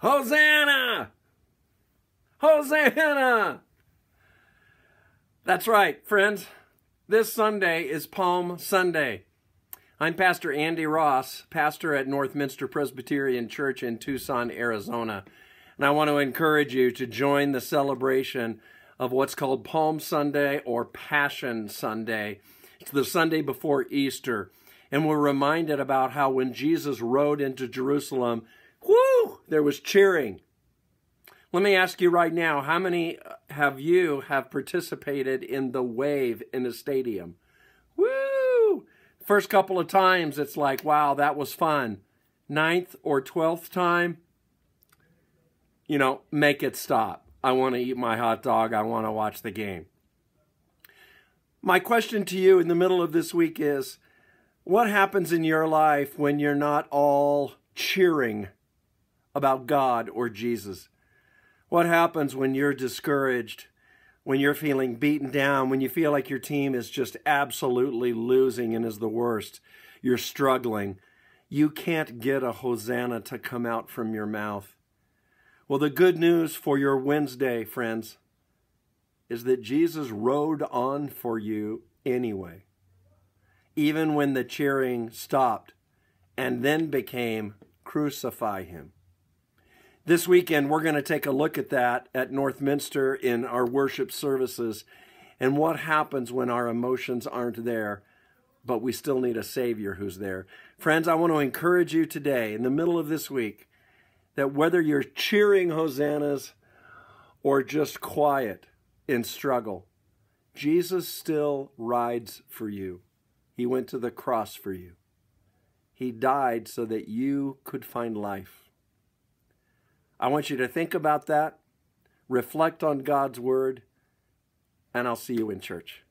Hosanna! Hosanna! That's right, friends. This Sunday is Palm Sunday. I'm Pastor Andy Ross, pastor at Northminster Presbyterian Church in Tucson, Arizona. And I want to encourage you to join the celebration of what's called Palm Sunday or Passion Sunday. It's the Sunday before Easter. And we're reminded about how when Jesus rode into Jerusalem, whoo, there was cheering. Let me ask you right now, how many uh, have you have participated in the wave in a stadium? Woo! First couple of times it's like, wow, that was fun. Ninth or twelfth time, you know, make it stop. I want to eat my hot dog. I want to watch the game. My question to you in the middle of this week is what happens in your life when you're not all cheering about God or Jesus? What happens when you're discouraged, when you're feeling beaten down, when you feel like your team is just absolutely losing and is the worst? You're struggling. You can't get a hosanna to come out from your mouth. Well, the good news for your Wednesday, friends, is that Jesus rode on for you anyway, even when the cheering stopped and then became crucify him. This weekend, we're going to take a look at that at Northminster in our worship services and what happens when our emotions aren't there, but we still need a Savior who's there. Friends, I want to encourage you today, in the middle of this week, that whether you're cheering hosannas or just quiet in struggle, Jesus still rides for you. He went to the cross for you. He died so that you could find life. I want you to think about that, reflect on God's word, and I'll see you in church.